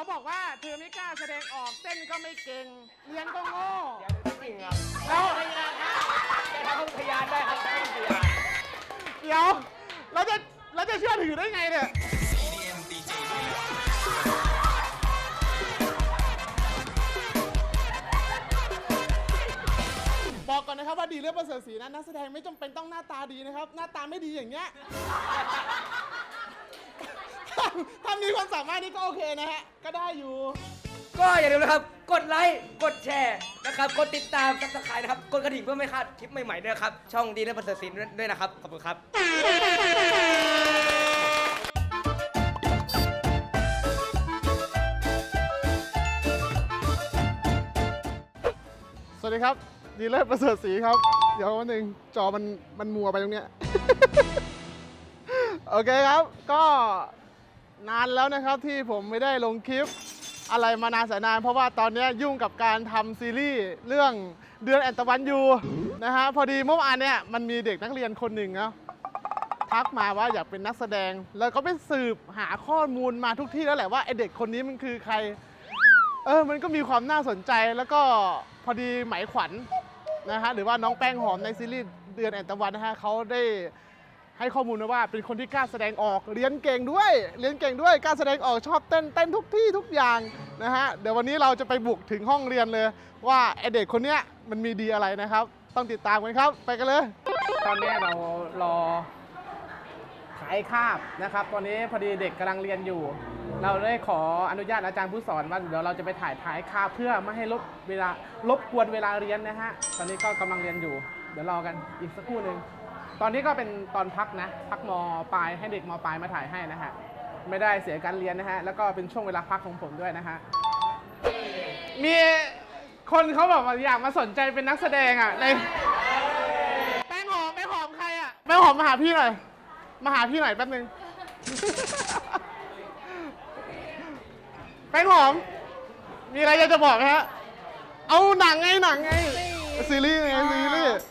เขาบอกว่าเธอไม่กล้าแสดงออกเต้นก็ไม่เก่งเรียนก็โง่ไม่จริงครับแล้วจะทำพยานได้ครับใช้พยานเดี๋ยวเราจะเราจะเชื่อถือได้ไงเนี่ยบอกก่อนนะครับว่าดีเรื่องประเสริฐศรีนั้นนักแสดงไม่จำเป็นต้องหน้าตาดีนะครับ หน้าตาไม่ดีอย่างเงี้ย ถ้าถ้ามีความสามารถนี่ก็โอเคนะฮะ ก็ได้อยู่ ก็อย่าลืมนะครับ กดไลค์ กดแชร์นะครับ กดติดตาม subscribe นะครับ กดกระดิ่งเพื่อไม่พลาดคลิปใหม่ๆด้วยนะครับ ช่องดีเลิศประเสริฐศรีด้วยนะครับ ขอบคุณครับสวัสดีครับ ดีเลิศประเสริฐศรีครับ เดี๋ยววันหนึ่งจอมันมันมัวไปตรงเนี้ย โอเคครับ ก็ นานแล้วนะครับที่ผมไม่ได้ลงคลิปอะไรมานานแสนนาน เพราะว่าตอนนี้ยุ่งกับการทำซีรีส์เรื่องเดือนแอนตะวันยูนะฮะพอดีเมื่อวานเนี่ยมันมีเด็กนักเรียนคนหนึ่งเนาะทักมาว่าอยากเป็นนักแสดง แล้วก็ไปสืบหาข้อมูลมาทุกที่แล้วแหละว่าไอเด็กคนนี้มันคือใคร เออมันก็มีความน่าสนใจแล้วก็พอดีไหมขวัญนะฮะหรือว่าน้องแป้งหอมในซีรีส์เดือนแอนตะวันนะฮะเขาได้ ให้ข้อมูลมาว่าเป็นคนที่กล้าแสดงออกเรียนเก่งด้วยเรียนเก่งด้วยกล้าแสดงออกชอบเต้นเต้นทุกที่ทุกอย่างนะฮะเดี๋ยววันนี้เราจะไปบุกถึงห้องเรียนเลย ว่าไอเด็กคนเนี้ยมันมีดีอะไรนะครับ ต้องติดตามกันครับไปกันเลย ตอนนี้เรารอขายคาบนะครับ ตอนนี้พอดีเด็กกำลังเรียนอยู่ เราได้ขออนุญาตอาจารย์ผู้สอนว่าเดี๋ยวเราจะไปถ่ายท้ายคาบเพื่อไม่ให้ลบเวลาลบกวนเวลาเรียนนะฮะตอนนี้ก็กำลังเรียนอยู่ เดี๋ยวรอกันอีกสักครู่หนึ่ง ตอนนี้ก็เป็นตอนพักนะ พักมปลายให้เด็กมปลายมาถ่ายให้นะฮะ ไม่ได้เสียการเรียนนะฮะ แล้วก็เป็นช่วงเวลาพักของผมด้วยนะฮะ มีคนเขาบอกว่าอยากมาสนใจเป็นนักแสดงอะในแป้งหอมแป้งหอมใครอะแป้งหอมมาหาพี่หน่อย มาหาพี่หน่อยแป๊บนึง แป้งหอม มีอะไรอยากจะบอกไหมฮะ เอาหนังไงหนังไงซีรีส์ไงซีรีส์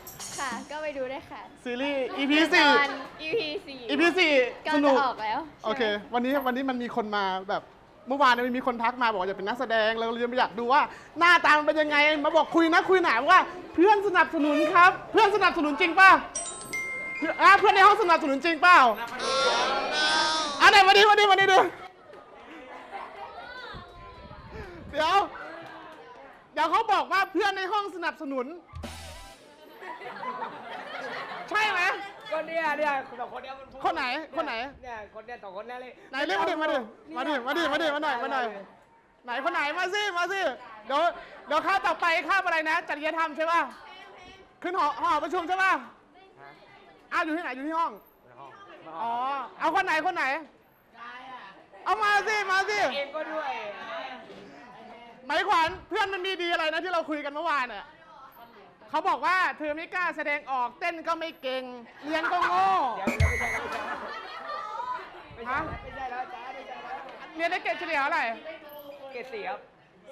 ค่ะก็ไปดูได้ค่ะซีรีส์ EP ตสี่อน EP สี่ EP สี่ก็สจะนุกออกแล้วโอเค วันนี้วันนี้มันมีคนมาแบบเมื่อวานเนี่ยมันมีคนทักมาบอกว่าอยากเป็นนักแสดงเราเลยอยากดูว่าหน้าตามันเป็นยังไง มาบอกคุยนะคุยหนาว่าเพื่อนสนับสนุนครับ เพื่อนสนับสนุนจริงเปล่าเพื่อนอะเพื่อนในห้องสนับสนุนจริงเปล่าอะไหนมาดิมาดิมาดิดูเดี๋ยวเดี๋ยวเขาบอกว่าเพื่อนในห้องสนับสนุน ก็เนี่ยเนี่ยสองคนเนี้ยมันคนไหนคนไหน เนี่ยคนเนี่ยสองคนเนี่ยเลยไหนเรียกมาดิมาดิมาดิมาดิมาดิมาหน่อยมาหน่อยไหนคนไหนมาสิมาสิเดี๋ยวเดี๋ยวข้าบต่อไปข้าบอะไรนะจริยธรรมใช่ป่ะขึ้นหอหอประชุมใช่ป่ะอ้าวอยู่ที่ไหนอยู่ที่ห้องอ๋อเอาคนไหนคนไหนเอามาสิมาสิเองก็ด้วยไหมขวัญเพื่อนมันมีดีอะไรนะที่เราคุยกันเมื่อวานเนี่ย เขาบอกว่าเธอไม่กล้าแสดงออกเต้นก็ไม่เก่งเรียนก็โง่เดี๋ยวไม่ใช่แล้วไม่ใช่แล้วไม่ใช่แล้วจ้าไม่ใช่แล้วเรียนได้เกรดเฉลี่ยเท่าไหร่เกรดสี่ครับ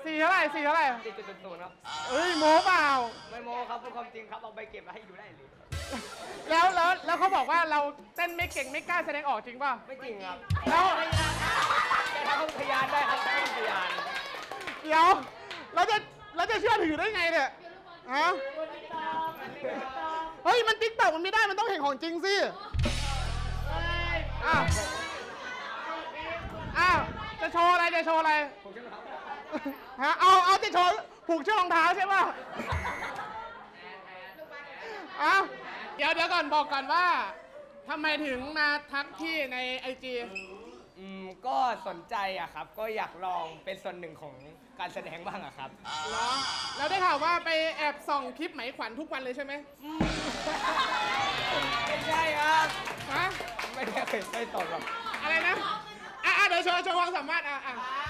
สี่เท่าไหร่สี่เท่าไหร่สี่จุดศูนย์ครับเอ้ยโม้เปล่าไม่โมครับเป็นความจริงครับเอาไปเก็บมาให้ดูได้เลยแล้วแล้วแล้วเขาบอกว่าเราเต้นไม่เก่งไม่กล้าแสดงออกจริงป่ะไม่จริงครับแล้วจะทำพยานได้ครับใช้พยานเดี๋ยวเราจะเราจะเชื่อถือได้ไงเนี่ย ฮะเฮ้ย มันติ๊กต็อกมันไม่ได้ มันต้องเห็นของจริงสิ อ้าว อ้าว จะโชว์อะไร จะโชว์อะไร ฮะ เอา เอาจะโชว์ผูกเชือกรองเท้าใช่ป่ะอ้าวเดี๋ยวเดี๋ยวก่อนบอกก่อนว่าทำไมถึงมาทักพี่ในไอจี ก็สนใจอะครับ ก็อยากลองเป็นส่วนหนึ่งของการแสดงบ้างอะครับ เหรอแล้วได้ข่าวว่าไปแอบส่องคลิปไหมขวัญทุกวันเลยใช่ไหมไม่ใช่ครับ ฮะไม่ได้เคยไม่ตอบหรอกอะไรนะ อะอะเดี๋ยวโชว์โชว์ความสามารถอะอะอะ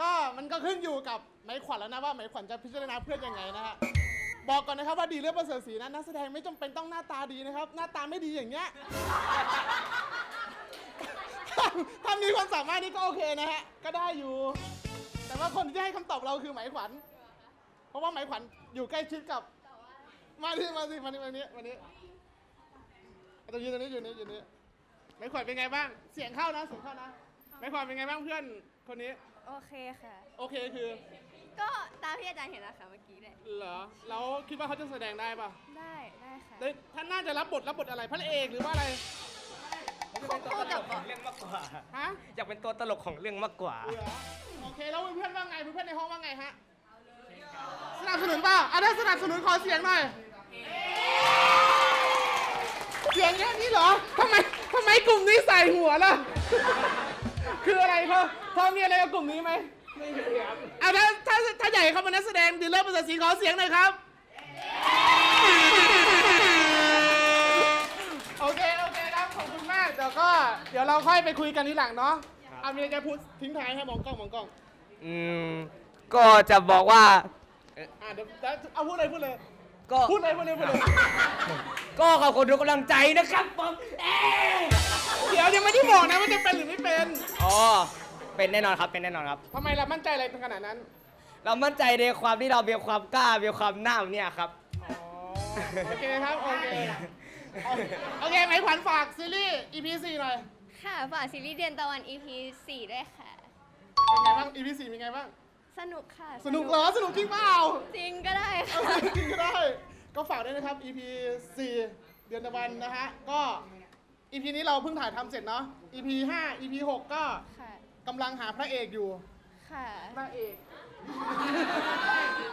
ก็มันก็ขึ้นอยู่กับไหมขวัญแล้วนะว่าไหมขวัญจะพิจารณาเพื่อนยังไงนะฮะบอกก่อนนะครับว่าดีเลือดประเสริฐศรีนะนักแสดงไม่จำเป็นต้องหน้าตาดีนะครับ หน้าตาไม่ดีอย่างเงี้ยถ้ามีความสามารถนี่ก็โอเคนะฮะก็ได้อยู่ แต่ว่าคนที่ให้คำตอบเราคือไหมขวัญ เพราะว่าไหมขวัญอยู่ใกล้ชิดกับ มาที่มาสิมาที่มานี้มานี้ตรงนี้ตรงนี้อยู่นี้อยู่นี้ไหมขวัญเป็นไงบ้าง เสียงเข้านะเสียงเข้านะ ไหมขวัญเป็นไงบ้างเพื่อนคนนี้ โอเคค่ะ โอเคคือ ก็ตามที่อาจารย์เห็นนะคะเมื่อกี้เลยเหรอแล้วคิดว่าเขาจะแสดงได้ปะได้ได้ค่ะได้ท่านน่าจะรับบทรับบทอะไรพระเอกหรือว่าอะไรผมจะเป็นตัวตลกของเรื่องมากกว่า ฮะอยากเป็นตัวตลกของเรื่องมากกว่า เหรอโอเคแล้วเพื่อนๆว่าไงเพื่อนๆในห้องว่าไงฮะสนับสนุนเปล่าอะถ้าสนับสนุนขอเสียงหน่อยเสียงแค่นี้เหรอทำไมทำไมกลุ่มนี้ใส่หัวล่ะ คืออะไรเขาพอมีอะไรกับกลุ่มนี้ไหมไม่มีครับเอาถ้าถ้าถ้าใหญ่เขาเป็นนักแสดงดีเลิศภาษาศรีขอเสียงหน่อยครับ โอเค โอเคครับ ขอบคุณมากเดี๋ยวก็เดี๋ยวเราค่อยไปคุยกันทีหลังเนาะเอามีอะไรจะพูดทิ้งท้ายให้มองกล้องมองกล้องอืมก็จะบอกว่า อ่าเดี๋ยวเดี๋ยวเอาพูดเลยพูดเลย ก็พูดเลยพูดเลยพูดเลยก็ขอบคุณทุกกำลังใจนะครับผมเอ๊ะเดี๋ยวยังไม่ได้บอกนะว่าจะเป็นหรือไม่เป็น อ๋อ เป็นแน่นอนครับ เป็นแน่นอนครับ ทำไมเรามั่นใจอะไรเป็นขนาดนั้น เรามั่นใจในความที่เรามีความกล้า มีความหน้าเนี่ยครับ อ๋อ โอเคครับ โอเค โอเคไหมขวัญฝากซีรีส์ EP 4หน่อย ค่ะ ฝากซีรีส์เดือนตะวัน EP 4ด้วยค่ะ เป็นไงบ้าง EP 4เป็นไงบ้าง สนุกค่ะสนุกเหรอสนุกจริงเปล่าจริงก็ได้เอาค่ะจริงก็ได้ ก็ฝากด้วยนะครับ EP 4 เดือนตะวันนะฮะ ก็ EP นี้เราเพิ่งถ่ายทำเสร็จเนาะ EP 5 EP 6 ก็ค่ะ กำลังหาพระเอกอยู่ ค่ะ พระเอก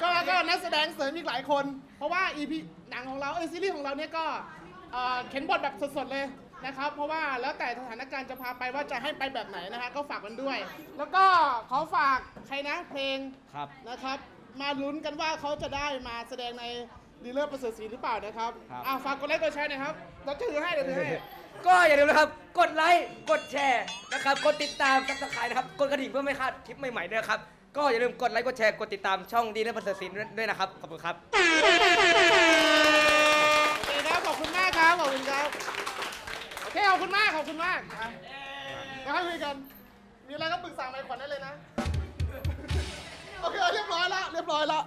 ก็ก็นักแสดงเสริมอีกหลายคน เพราะว่า EP หนังของเราเอยซีรีส์ของเราเนี่ยก็เอ่อเข็นบทแบบสดๆเลย นะครับ เพราะว่าแล้วแต่สถานการณ์จะพาไปว่าจะให้ไปแบบไหนนะฮะก็ฝากกันด้วย แล้วก็ขอฝากใครนะเพลงครับนะครับ มาลุ้นกันว่าเขาจะได้มาแสดงในดีเลิศประเสริฐศรีหรือเปล่านะครับครับ อะฝากกดไลค์กดแชร์หน่อยครับเราถือให้เดี๋ยวถือให้ ก็อย่าลืมนะครับ กดไลค์ กดแชร์นะครับ กดติดตาม subscribe นะครับ กดกระดิ่งเพื่อไม่พลาดคลิปใหม่ๆด้วยนะครับ ก็อย่าลืมกดไลค์ กดแชร์ กดติดตามช่องดีเลิศประเสริฐศรีด้วยนะครับ ขอบคุณครับ โอเคครับขอบคุณมากครับ ขอบคุณครับโอเค ขอบคุณมากขอบคุณมากอะเดี๋ยวให้คุยกัน มีอะไรก็ปรึกษาไมค์ขวัญได้เลยนะ โอเค เรียบร้อยแล้วเรียบร้อยแล้ว